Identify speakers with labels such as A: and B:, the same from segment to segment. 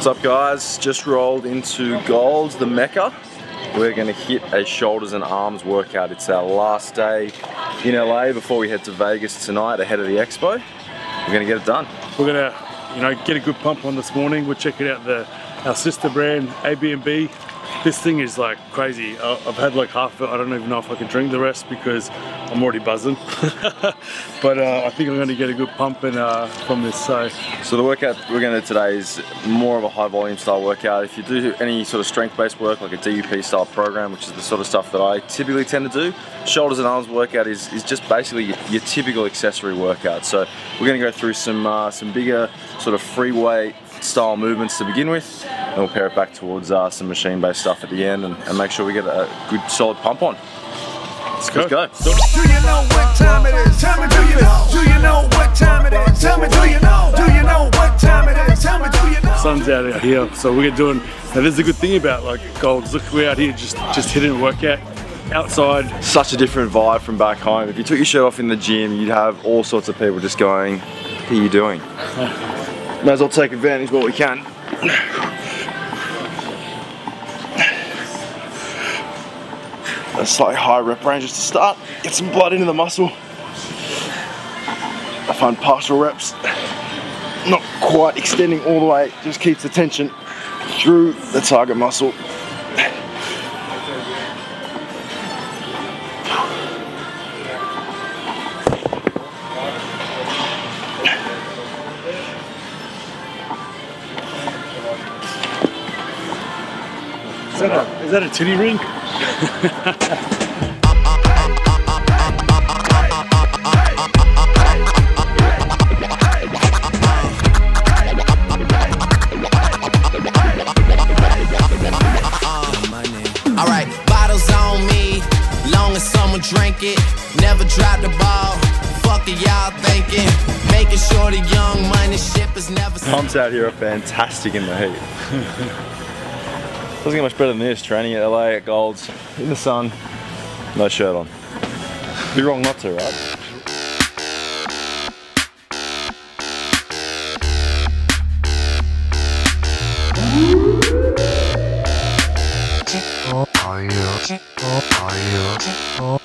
A: What's up guys? Just rolled into Gold's, the Mecca. We're gonna hit a shoulders and arms workout. It's our last day in LA before we head to Vegas tonight ahead of the expo. We're gonna get it done.
B: We're gonna, you know, get a good pump on this morning. We're checking out the our sister brand, ABNB this thing is like crazy. I've had like half of it. I don't even know if I can drink the rest because I'm already buzzing. but uh, I think I'm going to get a good pump in, uh, from this. So.
A: so the workout we're going to do today is more of a high volume style workout. If you do any sort of strength based work like a DUP style program, which is the sort of stuff that I typically tend to do, shoulders and arms workout is, is just basically your, your typical accessory workout. So we're going to go through some, uh, some bigger sort of free weight style movements to begin with and we'll pair it back towards uh, some machine based stuff at the end and, and, make sure we get a good solid pump on.
B: Let's go.
A: Let's
B: go.
C: Do you know what time it is? Tell me, do you know? Do you know what time it is? Tell me, do you know? Do you know what time it is? Tell me, do you know?
B: Sun's out here, so we're doing. Now, this is a good thing about like golds. Look, we're out here just just hitting a workout outside.
A: Such a different vibe from back home. If you took your shirt off in the gym, you'd have all sorts of people just going, "What are you doing?" May as well take advantage while we can. A slightly higher rep ranges to start, get some blood into the muscle. I find partial reps not quite extending all the way, just keeps the tension through the target muscle.
B: Is that a, is that a titty ring?
D: Alright, bottles on me, long as someone drink it. Never drop the ball. Fuck it, y'all thinking. Making sure the young money ship is never.
A: Pumps out here are fantastic in the heat. Doesn't get much better than this, training at LA at Golds, in the sun, no shirt on. Be wrong not to, right?
C: Yes,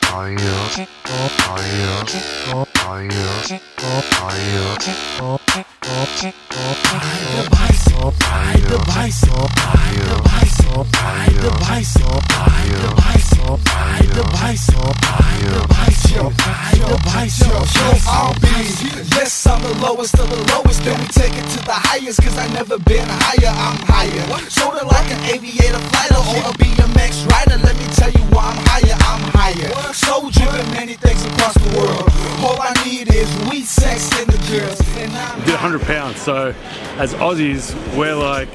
C: lowest of the lowest. Then we take it to the highest, cause I never been higher. I'm higher. Sorta like an aviator fighter or a BMX rider. Let me tell you why I'm higher. I'm higher. So driven many things across the world. All I need is weed, sex, and the girls. And I'm
B: did 100 pounds, so as Aussies, we're like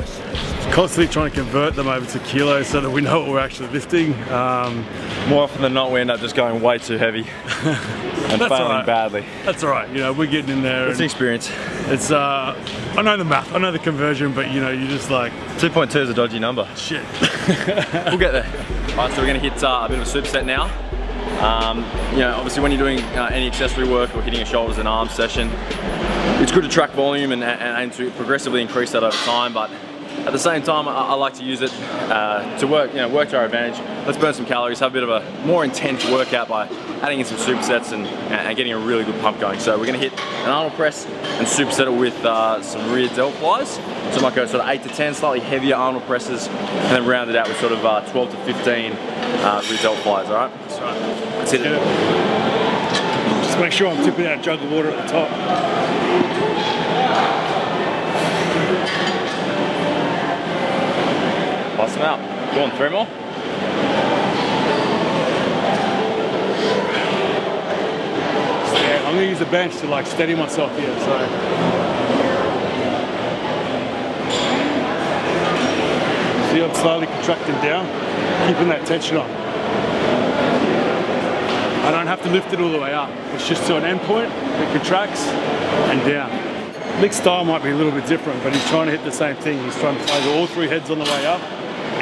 B: constantly trying to convert them over to kilos so that we know what we're actually lifting. Um,
A: More often than not, we end up just going way too heavy and failing
B: right.
A: badly.
B: That's all right. You know, we're getting in there.
A: It's an experience.
B: It's uh, I know the math, I know the conversion, but you know, you're just like
A: 2.2 is a dodgy number.
B: Shit.
A: we'll get there. All right, so we're gonna hit uh, a bit of a superset now. Um, you know, obviously when you're doing uh, any accessory work or hitting a shoulders and arms session, it's good to track volume and, and, and to progressively increase that over time, but at the same time, I, I like to use it uh, to work, you know, work to our advantage. Let's burn some calories, have a bit of a more intense workout by adding in some supersets and, and getting a really good pump going. So we're gonna hit an Arnold press and superset it with uh, some rear delt flies. So I might go sort of eight to 10, slightly heavier Arnold presses, and then round it out with sort of uh, 12 to 15 uh, rear delt flies, all right?
B: That's right.
A: Let's hit it.
B: Just make sure I'm tipping out a jug of water at the top.
A: Bust them out. Go on, three more.
B: Yeah, I'm gonna use the bench to like steady myself here, so. See, I'm slowly contracting down, keeping that tension on. I don't have to lift it all the way up. It's just to an end point, it contracts and down. Nick's style might be a little bit different, but he's trying to hit the same thing. He's trying to play all three heads on the way up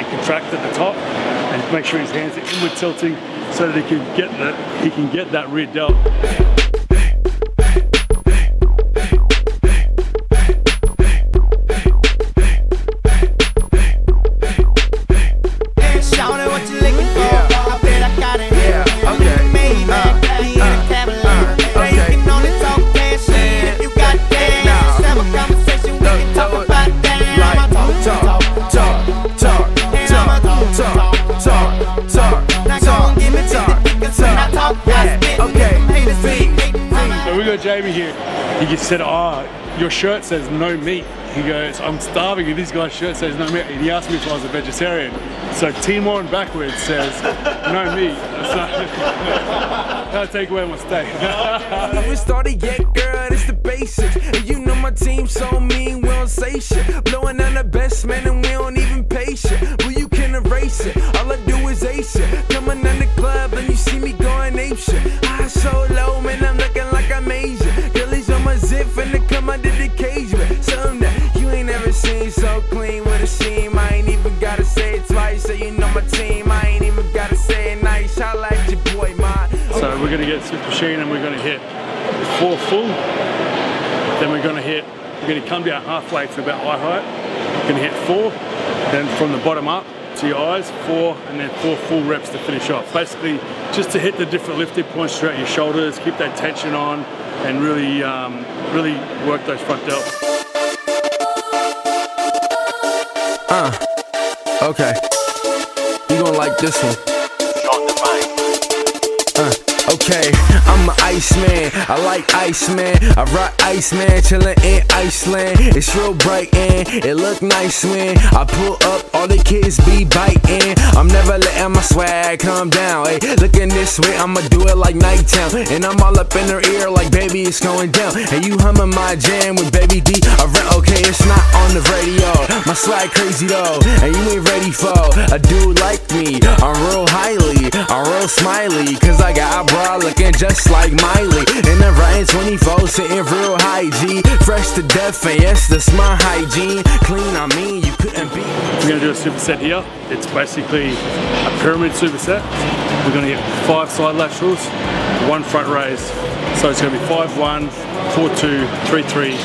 B: contract at the top and make sure his hands are inward tilting so that he can get that he can get that rear delt. Got Jamie here. He just said, oh, your shirt says no meat. He goes, I'm starving and this guy's shirt says no meat. And he asked me if I was a vegetarian. So Team ON backwards says no meat. So, I'll take away my steak.
E: haven't started yet, girl, it's the basics. And you know my team so mean, we don't say shit. Blowing on the best man and we don't even pay shit. Well, you can erase it, all I do is ace it. Coming in the club and you see me going ape shit. I so low, man, I'm looking
B: Super Machine and we're gonna hit four full. Then we're gonna hit, we're gonna come down halfway to about eye height. We're gonna hit four. Then from the bottom up to your eyes, four, and then four full reps to finish off. Basically, just to hit the different lifting points throughout your shoulders, keep that tension on, and really, um, really work those front delts.
E: Okay. You gonna like this one. Okay, I'm an Iceman. I like Iceman. I rock Iceman, chillin' in Iceland. It's real bright and it look nice when I pull up. All the kids be biting. I'm never letting my swag come down. Hey, looking this way, I'ma do it like Nightown. And I'm all up in her ear like baby, it's going down. And you humming my jam with Baby D. I rent, okay, it's not on the radio. My swag crazy though, and you ain't ready for a dude like me. I'm real highly, I'm real smiley, cause I got bra looking just like Miley. And I'm riding 24, sitting real high G. Fresh to death, and yes, that's my hygiene. Clean, I mean, you couldn't be.
B: We're gonna do a superset here. It's basically a pyramid superset. We're gonna get five side laterals, one front raise. So it's gonna be five one, four two, three three,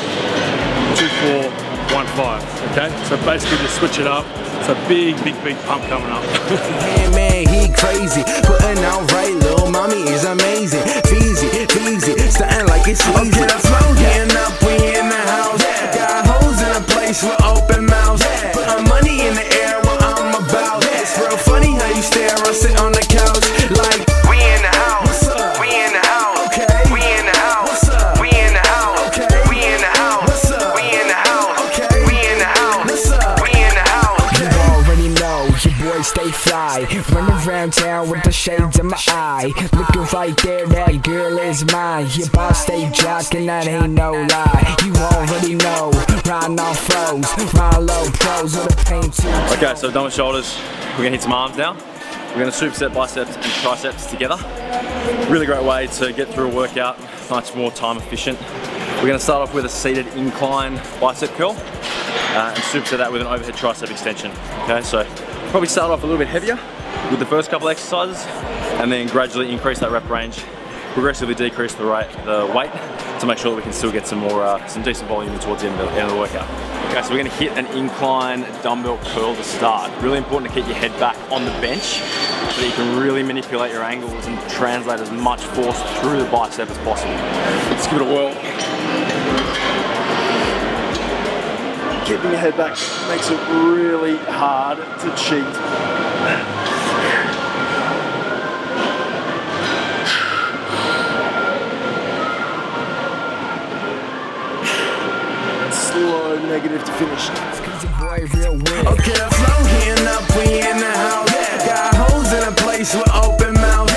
B: two four, one five. Okay? So basically just switch it up. It's a big, big, big pump coming up.
E: Man, man, he crazy. Putting out right, little mommy is amazing. Feezy, feezy, stunting like it's easy. Okay, the
F: fly. Running around town with the shades in my eye. Looking right there, that girl is mine. Your boss stay jocking, that ain't no lie. You already know, riding off flows, riding low pros with a paint too.
A: Okay, so done with shoulders. We're gonna hit some arms now. We're gonna superset biceps and triceps together. Really great way to get through a workout, much more time efficient. We're gonna start off with a seated incline bicep curl uh, and superset that with an overhead tricep extension. Okay, so probably start off a little bit heavier with the first couple exercises and then gradually increase that rep range, progressively decrease the rate, the weight to make sure that we can still get some more, uh, some decent volume towards the end of the, end of the workout. Okay, so we're gonna hit an incline dumbbell curl to start. Really important to keep your head back on the bench so that you can really manipulate your angles and translate as much force through the bicep as possible. Let's give it a whirl. Keeping your head back makes it really hard to cheat. Slow negative to finish.
E: Okay, the flow getting up, we in the house. Got hoes in a place with open mouths.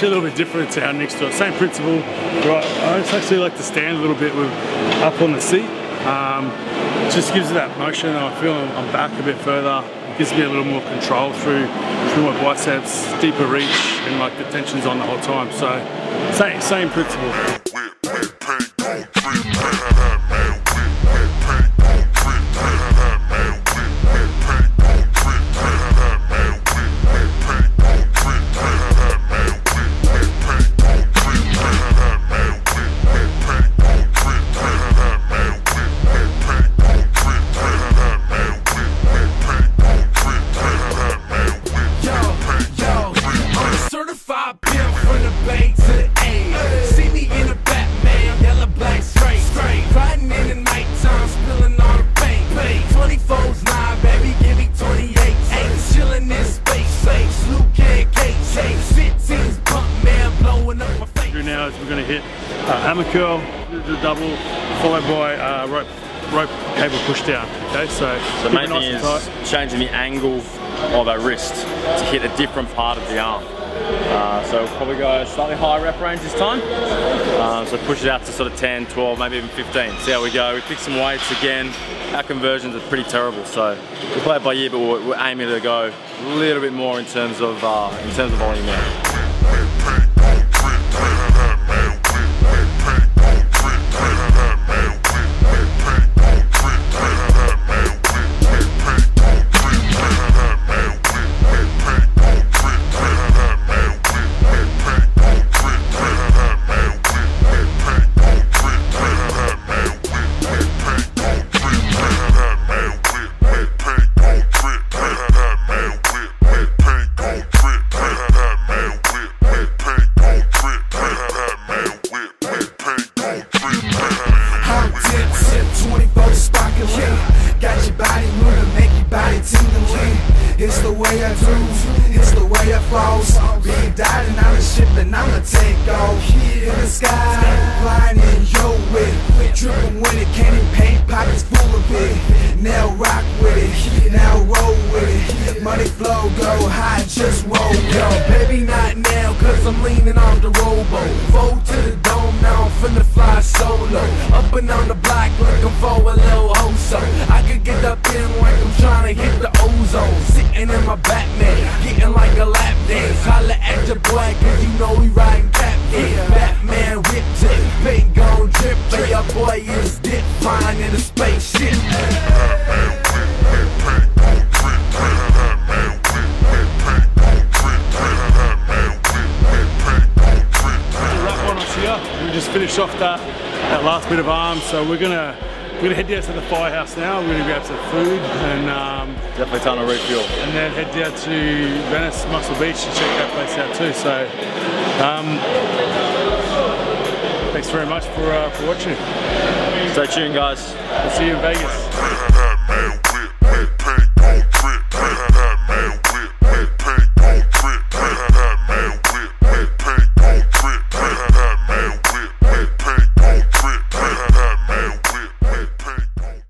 B: Actually a little bit different to our next door. Same principle, right? I just actually like to stand a little bit with up on the seat. Um, just gives it that motion. I feel I'm back a bit further. It gives me a little more control through through my biceps, deeper reach, and like the tension's on the whole time. So same same principle. Curl, the double, followed by uh, rope, rope cable push down. Okay, so,
A: The
B: keep
A: main thing
B: nice
A: is changing the angle of our wrist to hit a different part of the arm. Uh, so probably go slightly higher rep range this time. Um, so push it out to sort of 10, 12, maybe even 15. See how we go. We pick some weights again. Our conversions are pretty terrible, so we play it by ear, but we're, we're aiming to go a little bit more in terms of uh, in terms of volume there.
E: Know we riding cap. Yeah, Batman whip tip, gon' drip. Your boy is dip, flying in a spaceship.
B: here. We just finished off that, that last bit of arm, so we're gonna we're gonna head down to the firehouse now. We're gonna grab some food and um,
A: Definitely time to refuel.
B: and then head down to Venice Muscle Beach to check that place out too. So, um, thanks very much for uh, for watching.
A: Stay tuned, guys.
B: I'll see you in Vegas.
G: Man,